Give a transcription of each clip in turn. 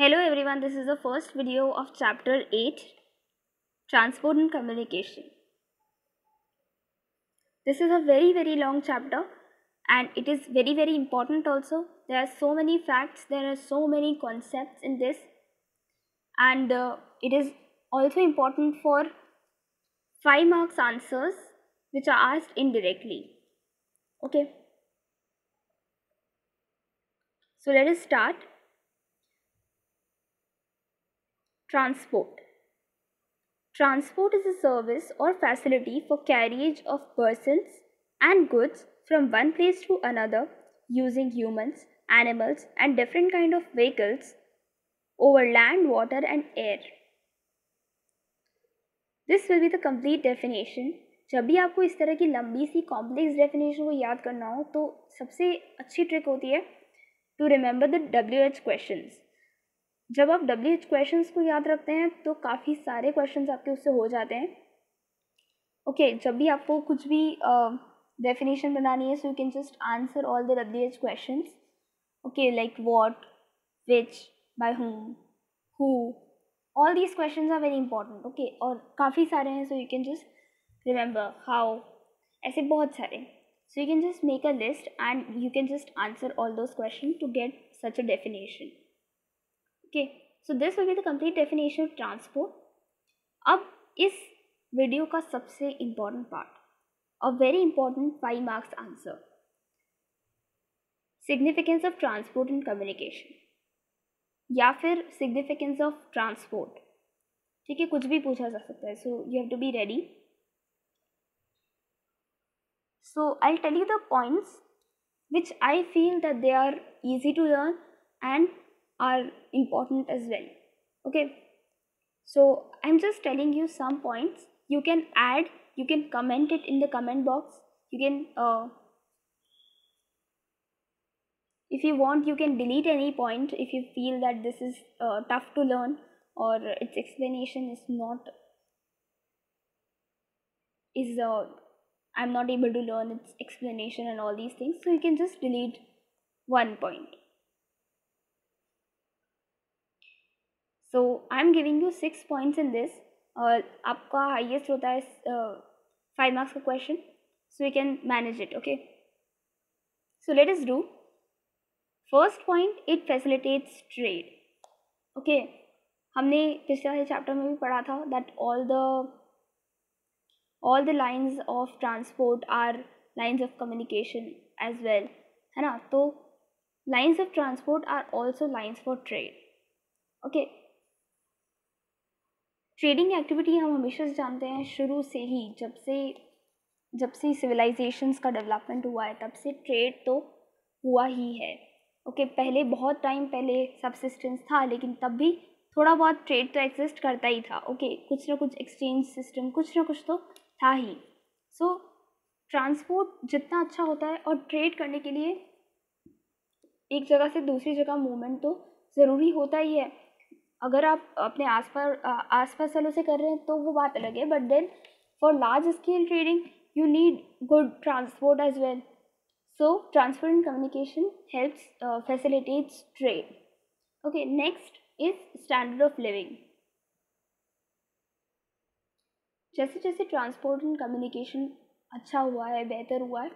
Hello everyone, this is the first video of chapter 8 Transport and Communication. This is a very very long chapter and it is very very important also. There are so many facts, there are so many concepts in this and uh, it is also important for 5 marks answers which are asked indirectly. Okay. So let us start. Transport. Transport is a service or facility for carriage of persons and goods from one place to another using humans, animals and different kind of vehicles over land, water and air. This will be the complete definition. जब भी आपको इस तरह की लंबी C complex definition को याद करना हो तो सबसे अच्छी ट्रिक होती है to remember the W H question जब आप डब्ल्यू एच क्वेश्चन को याद रखते हैं तो काफ़ी सारे क्वेश्चन आपके उससे हो जाते हैं। ओके okay, जब भी आपको कुछ भी डेफिनेशन uh, बनानी है so you can just answer all the W H question okay like what which why whom who all these question are very important okay और काफ़ी सारे हैं so you can just remember how ऐसे बहुत सारे। So you can just make a list and you can just answer all those questions to get such a definition. Okay so this will be the complete definition of transport अब इस video का सबसे important part a very important five marks answer significance of transport and communication या फिर significance of transport ठीक है, कुछ भी पूछा जा सकता है so you have to be ready so I tell you the points which I feel that they are easy to learn and are important as well. Okay. So I'm just telling you some points. You can add, you can comment it in the comment box. You can, uh, if you want, you can delete any point if you feel that this is uh, tough to learn or its explanation is not is uh, I'm not able to learn its explanation and all these things. So you can just delete one point. So I'm giving you six points in this. Uh, आपका highest होता है uh, five marks का question. So you can manage it. Okay. So let us do. First point, it facilitates trade. Okay. हमने पिछले वाले chapter में भी पढ़ा था that all the all the lines of transport are lines of communication as well है ना तो lines of transport are also lines for trade okay trading activity हम हमेशा से जानते हैं शुरू से ही जब से जब से सिविलाइजेशंस का डेवलपमेंट हुआ है तब से ट्रेड तो हुआ ही है। ओके okay, पहले बहुत टाइम पहले सबसिस्टेंस था लेकिन तब भी थोड़ा बहुत ट्रेड तो एग्जिस्ट करता ही था। ओके okay, कुछ ना कुछ एक्सचेंज सिस्टम कुछ ना कुछ तो था ही। सो ट्रांसपोर्ट जितना अच्छा होता है और ट्रेड करने के लिए एक जगह से दूसरी जगह मूवमेंट तो ज़रूरी होता ही है। अगर आप अपने आस पास आस पास वालों से कर रहे हैं तो वो बात अलग है but then for large scale trading you need good transport as well so transport communication helps facilitates trade okay next is standard of living जैसे जैसे ट्रांसपोर्ट एंड कम्युनिकेशन अच्छा हुआ है, बेहतर हुआ है,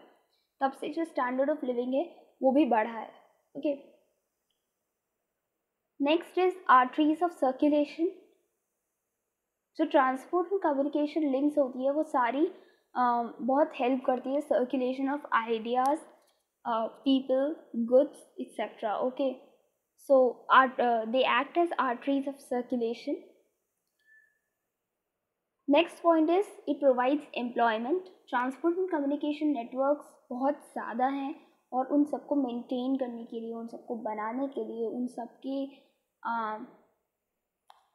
तब से जो स्टैंडर्ड ऑफ़ लिविंग है, वो भी बढ़ा है। Okay next is arteries of circulation जो ट्रांसपोर्ट एंड कम्युनिकेशन लिंक्स होती है, वो सारी बहुत हेल्प करती है circulation of ideas people goods etcetera okay so are they act as arteries of circulation next point is it provides employment transport and communication networks बहुत ज़्यादा हैं और उन सबको मेंटेन करने के लिए, उन सबको बनाने के लिए, उन सब के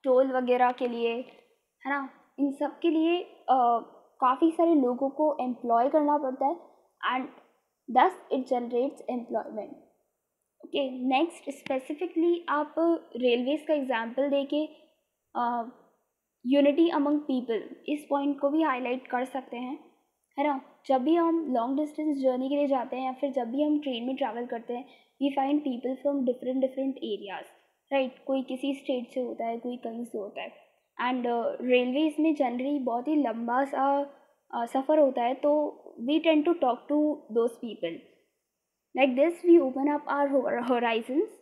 टोल वगैरह के लिए, है ना? इन सब के लिए काफ़ी सारे लोगों को एम्प्लॉय करना पड़ता है and thus it generates employment okay next specifically आप रेलवेज़ का एग्ज़ाम्पल दे के यूनिटी अमंग पीपल इस पॉइंट को भी हाईलाइट कर सकते हैं, है ना? जब भी हम लॉन्ग डिस्टेंस जर्नी के लिए जाते हैं या फिर जब भी हम ट्रेन में ट्रैवल करते हैं we find people from different different areas right right, कोई किसी स्टेट से होता है कोई कहीं से होता है। एंड रेलवेज uh, में जनरली बहुत ही लंबा सा uh, आ, सफ़र होता है तो we tend to talk to those people like this we open up our horizons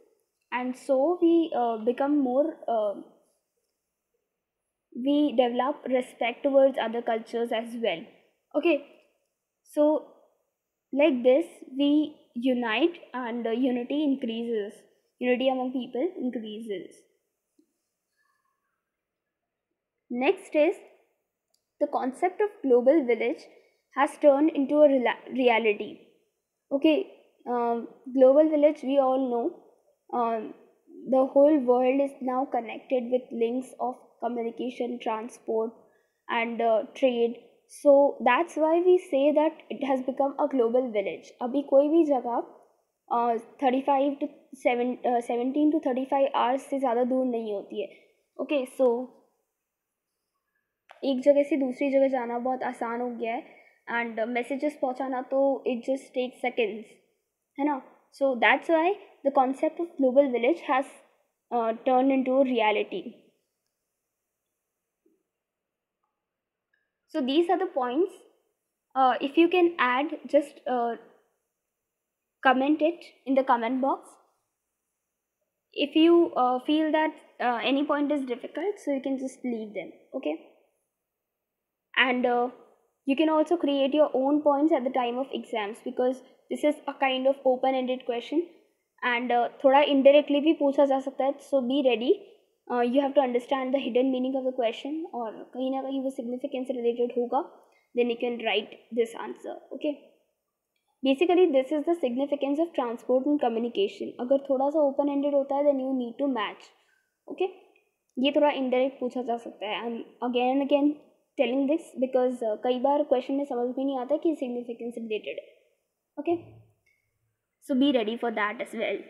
and so we become more we develop respect towards other cultures as well okay so like this we unite and unity increases unity among people increases. Next is the concept of global village has turned into a reality. Okay um, global village we all know. Um, the whole world is now connected with links of communication transport and uh, trade. So that's why we say that it has become a global village. abhi koi bhi jagah thirty five to seven seventeen to thirty five hours से ज़्यादा दूर नहीं होती है। Okay okay, सो so, एक जगह से दूसरी जगह जाना बहुत आसान हो गया है। एंड मैसेजेस पहुंचाना तो इट जस्ट टेक सेकेंड्स है ना? So that's why the concept of global village has turn into reality are the points. Uh, if you can add just uh, comment it in the comment box. If you uh, feel that uh, any point is difficult so you can just leave them okay? And uh, you can also create your own points at the time of exams because this is a kind of open ended question. And uh, thoda indirectly bhi pucha ja sakta hai so be ready. Uh, you have to understand the hidden meaning of the question or kahin na kahin wo significance related hoga. Then you can write this answer okay basically this is the significance of transport and communication अगर थोड़ा सा open ended होता है then you need to match okay ये थोड़ा indirect पूछा जा सकता है. I am again and again telling this because कई बार क्वेश्चन में समझ भी नहीं आता कि सिग्निफिकेंस रिलेटेड है. Okay so be ready for that as well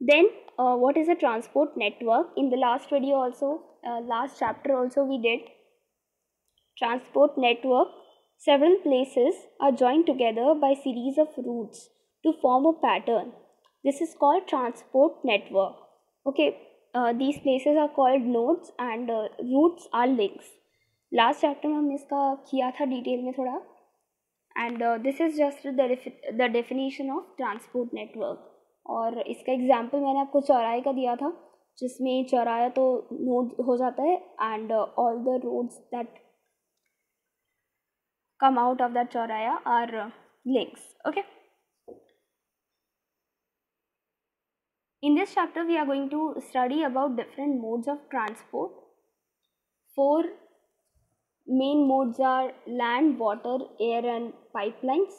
then uh, what is a transport network? In the last video also uh, last chapter also did. Transport network Several places are joined together by series of routes to form a pattern. This is called transport network. Okay, uh, these places are called nodes and uh, routes are links. Last chapter में हमने इसका किया था detail में थोड़ा and this is just the definition of transport network और इसका example मैंने आपको चौराहे का दिया था जिसमें चौराया तो नोड हो जाता है and all the roads that come out of that choraya are uh, links okay in this chapter we are going to study about different modes of transport four main modes are land water air and pipelines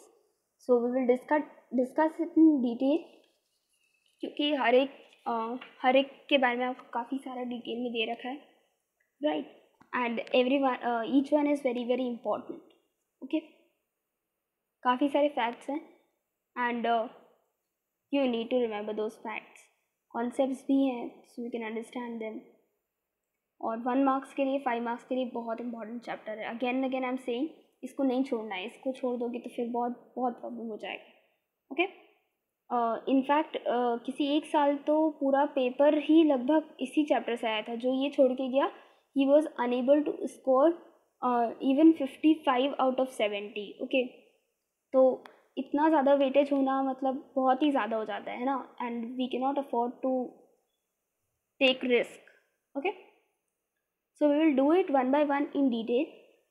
so we will discuss discuss it in detail क्योंकि हर एक हर एक के बारे में आपको काफ़ी सारा detail में दे रखा है right and every one each one is very very important okay काफ़ी सारे फैक्ट्स हैं and you need to remember those facts concept भी हैं so you can understand them और वन मार्क्स के लिए फाइव मार्क्स के लिए बहुत इंपॉर्टेंट चैप्टर है. Again again I am saying इसको नहीं छोड़ना है. इसको छोड़ दोगे तो फिर बहुत बहुत प्रॉब्लम हो जाएगा. ओके इनफैक्ट uh, uh, किसी एक साल तो पूरा पेपर ही लगभग इसी चैप्टर से आया था. जो ये छोड़ के गया he was unable to score even fifty five out of seventy okay तो इतना ज़्यादा वेटेज होना मतलब बहुत ही ज़्यादा हो जाता है ना and we can not afford to take risk okay so we will do it one by one in detail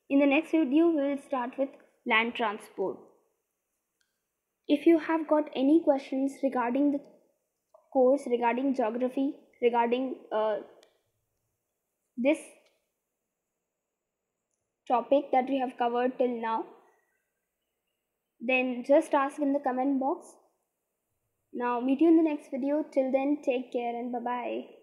in the next video we will start with land transport if you have got any questions regarding the course regarding geography regarding uh, this topic that we have covered till now. Then just ask in the comment box. Now meet you in the next video. Till then take care and bye bye